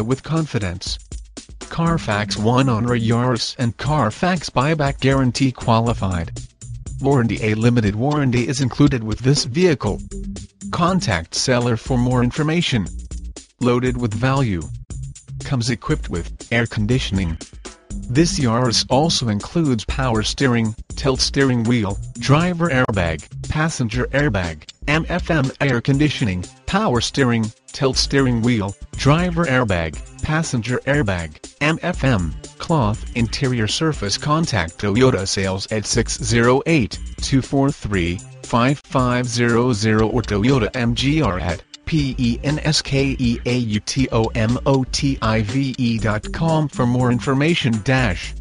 With confidence. Carfax One Owner Yaris and Carfax Buyback Guarantee qualified. Warranty A limited warranty is included with this vehicle. Contact seller for more information. Loaded with value. Comes equipped with air conditioning. This Yaris also includes power steering, tilt steering wheel, driver airbag, passenger airbag, AM/FM air conditioning, power steering, tilt steering wheel, driver airbag, passenger airbag, AM/FM, cloth interior surface contact Toyota sales at 608-243-5500 or Toyota MGR at P-E-N-S-K-E-A-U-T-O-M-O-T-I-V-E dot com for more information dash.